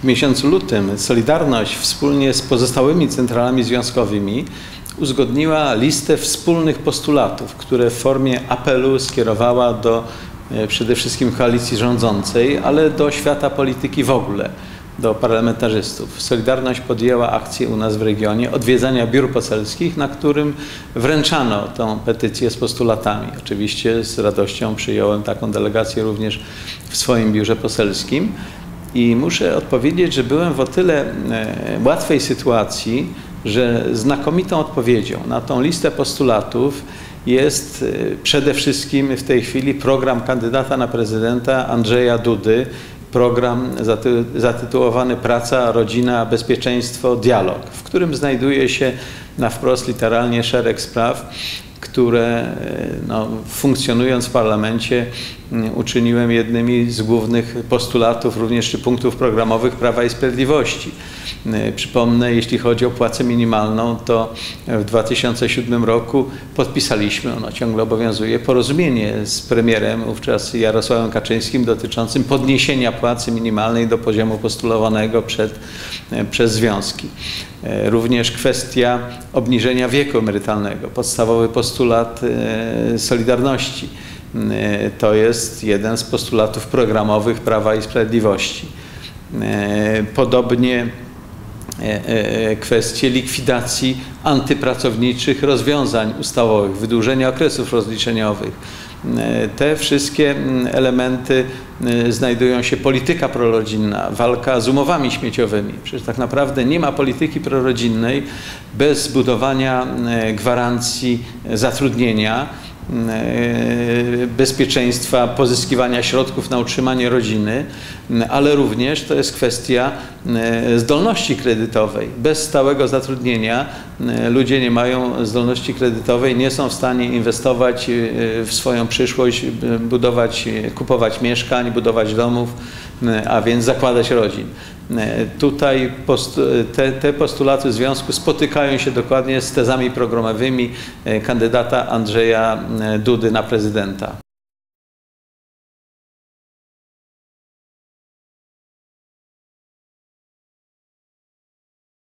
W miesiącu lutym Solidarność wspólnie z pozostałymi centralami związkowymi uzgodniła listę wspólnych postulatów, które w formie apelu skierowała do e, przede wszystkim koalicji rządzącej, ale do świata polityki w ogóle, do parlamentarzystów. Solidarność podjęła akcję u nas w regionie odwiedzania biur poselskich, na którym wręczano tą petycję z postulatami. Oczywiście z radością przyjąłem taką delegację również w swoim biurze poselskim. I muszę odpowiedzieć, że byłem w o tyle e, łatwej sytuacji, że znakomitą odpowiedzią na tą listę postulatów jest e, przede wszystkim w tej chwili program kandydata na prezydenta Andrzeja Dudy, program zatytułowany Praca, Rodzina, Bezpieczeństwo, Dialog, w którym znajduje się na wprost literalnie szereg spraw, które e, no, funkcjonując w parlamencie uczyniłem jednymi z głównych postulatów, również czy punktów programowych Prawa i Sprawiedliwości. E, przypomnę, jeśli chodzi o płacę minimalną, to w 2007 roku podpisaliśmy, ono ciągle obowiązuje, porozumienie z premierem wówczas Jarosławem Kaczyńskim dotyczącym podniesienia płacy minimalnej do poziomu postulowanego przed, e, przez związki. Również kwestia obniżenia wieku emerytalnego, podstawowy postulat Solidarności. To jest jeden z postulatów programowych Prawa i Sprawiedliwości. Podobnie kwestie likwidacji antypracowniczych rozwiązań ustawowych, wydłużenia okresów rozliczeniowych. Te wszystkie elementy znajdują się polityka prorodzinna, walka z umowami śmieciowymi. Przecież tak naprawdę nie ma polityki prorodzinnej bez budowania gwarancji zatrudnienia, bezpieczeństwa, pozyskiwania środków na utrzymanie rodziny, ale również to jest kwestia zdolności kredytowej. Bez stałego zatrudnienia ludzie nie mają zdolności kredytowej, nie są w stanie inwestować w swoją przyszłość, budować, kupować mieszkań, budować domów, a więc zakładać rodzin. Tutaj post, te, te postulaty związku spotykają się dokładnie z tezami programowymi kandydata Andrzeja Dudy na prezydenta.